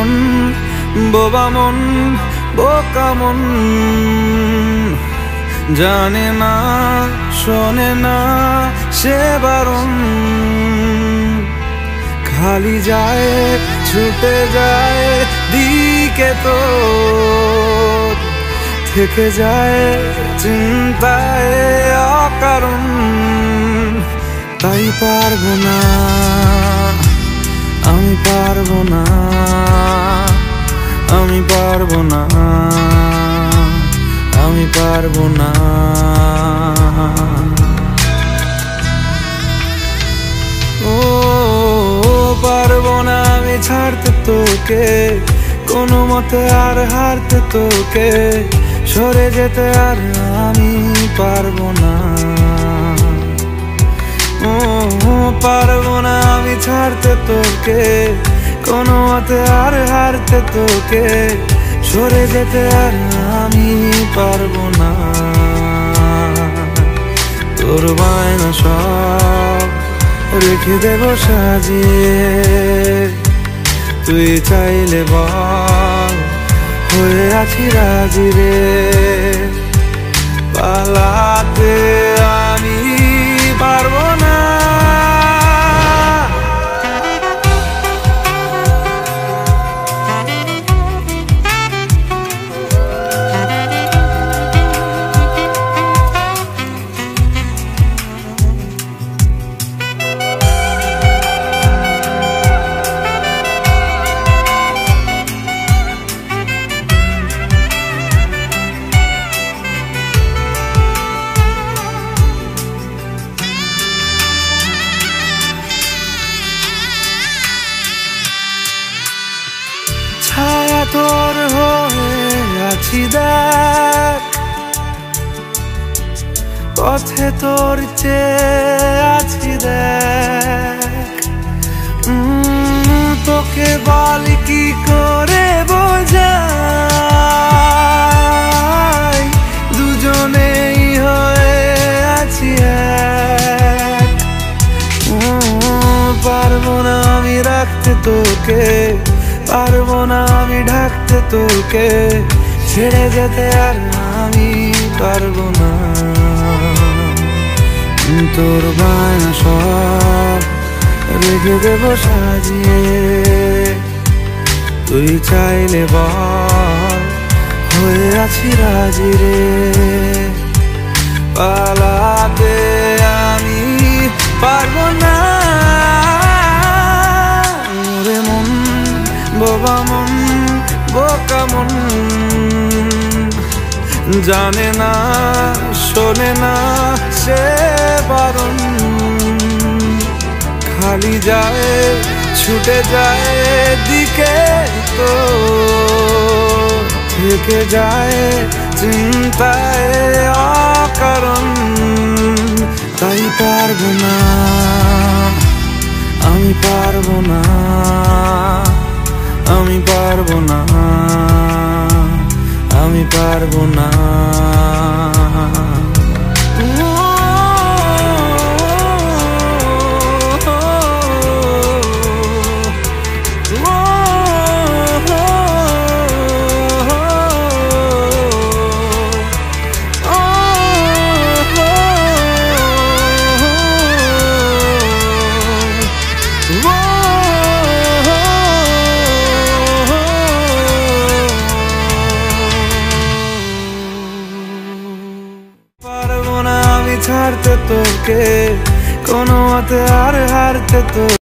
মন, বোবা মন, বোকা মন। জানে না, শোনে না, সে বারণ। খালি যায়, ছুটে যায়, দিকে তো। থেকে যায়, চিন্তায় অকারণ। তাই পারব না। আমি পারব না, আমি পারব না, আমি পারব না। ও পারব না আমি ছাড়তে তোকে, কোনো মতে আর হারতে তোকে, সরে যেতে আর আমি পারব না। ও, পারব না আমি ছাড়তে তোকে, কোনো মতে আর হারতে তোকে, সরে যেতে আর আমি পারব না। তোর বায়না সব রেখে দেব সাজিয়ে। তুই চাইলে বল, হয়ে আছি রাজি রে। পালাতে তোর হয়ে আছি দেখ। পথে তোর চেয়ে আছি দেখ। তোকে বল কি করে বোঝাই? দুজনেই হয়ে আছি পারব না আমি রাখতে তোকে। পারব না আমি ঢাকতে তোকে। ছেড়ে যেতে আর আমি পারব না। তোর বায়না সব রেখে দেবো সাজিয়ে। তুই চাইলে বল, হয়ে আছি রাজি রে। বোবা মন বোকা মন জানে না, শোনে না সে বারণ। খালি যায়, ছুটে যায়, দিকে তো থেকে যায় চিন্তায় অকারণ। তাই পারব না, আমি পারব না। আমি পারব না আমি পারব না। পারব না আমি ছাড়তে তোকে কোনো মতে আর হারতে তো